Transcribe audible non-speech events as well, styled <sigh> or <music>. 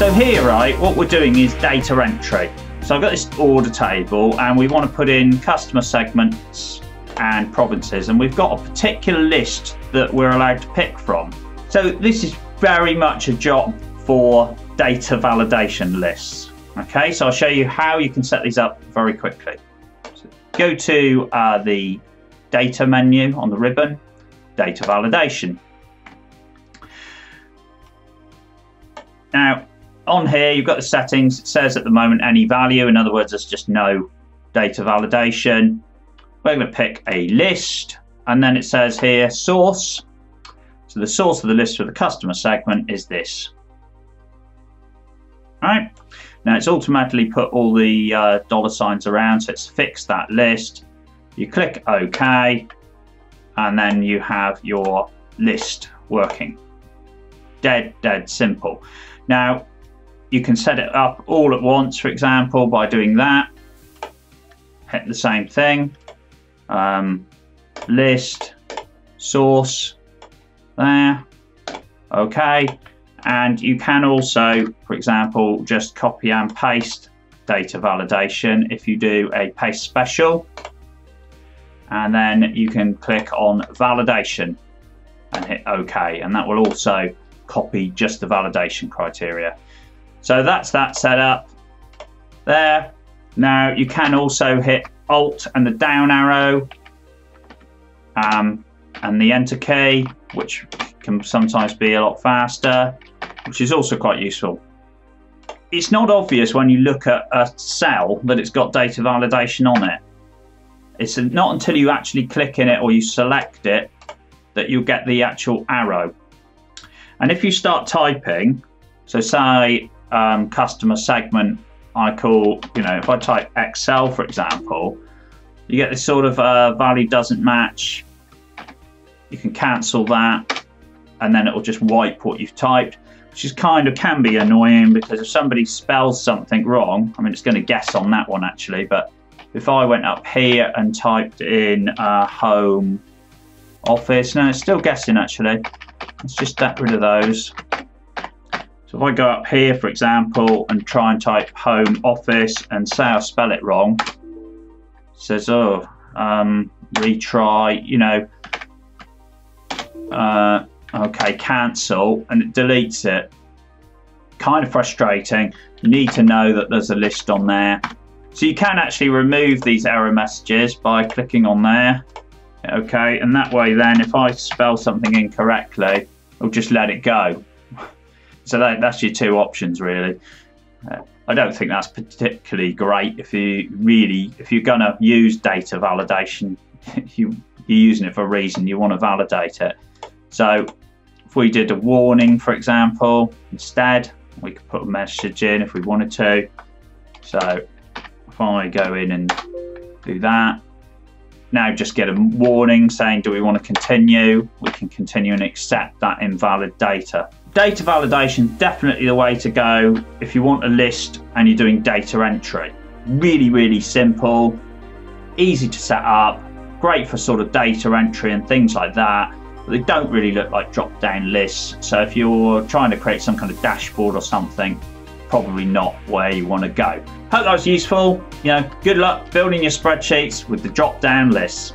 So here, right, what we're doing is data entry. So I've got this order table and we want to put in customer segments and provinces and we've got a particular list that we're allowed to pick from. So this is very much a job for data validation lists. Okay, so I'll show you how you can set these up very quickly. So go to uh, the data menu on the ribbon, data validation. Now, on here, you've got the settings. It says at the moment any value. In other words, there's just no data validation. We're going to pick a list, and then it says here source. So the source of the list for the customer segment is this. All right. Now it's automatically put all the uh, dollar signs around, so it's fixed that list. You click OK, and then you have your list working. Dead, dead simple. Now, you can set it up all at once, for example, by doing that. Hit the same thing. Um, list, source, there. Okay. And you can also, for example, just copy and paste data validation if you do a paste special. And then you can click on validation and hit OK. And that will also copy just the validation criteria. So that's that set up there. Now you can also hit Alt and the down arrow um, and the Enter key, which can sometimes be a lot faster, which is also quite useful. It's not obvious when you look at a cell that it's got data validation on it. It's not until you actually click in it or you select it that you'll get the actual arrow. And if you start typing, so say um, customer segment I call, you know, if I type Excel, for example, you get this sort of uh, value doesn't match. You can cancel that and then it will just wipe what you've typed, which is kind of can be annoying because if somebody spells something wrong, I mean, it's going to guess on that one actually, but if I went up here and typed in uh, home office, no, it's still guessing actually. Let's just get rid of those. So if I go up here, for example, and try and type home office and say I spell it wrong, it says, oh, um, retry, you know, uh, okay, cancel, and it deletes it. Kind of frustrating. You need to know that there's a list on there. So you can actually remove these error messages by clicking on there. Okay, and that way then if I spell something incorrectly, it'll just let it go. So that, that's your two options really. Uh, I don't think that's particularly great if you really, if you're going to use data validation, <laughs> you, you're using it for a reason, you want to validate it. So if we did a warning, for example, instead, we could put a message in if we wanted to. So if I go in and do that, now just get a warning saying, do we want to continue? We can continue and accept that invalid data. Data validation, definitely the way to go if you want a list and you're doing data entry. Really, really simple, easy to set up, great for sort of data entry and things like that. But they don't really look like drop down lists. So if you're trying to create some kind of dashboard or something, probably not where you want to go. Hope that was useful. You know, good luck building your spreadsheets with the drop down lists.